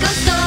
こそ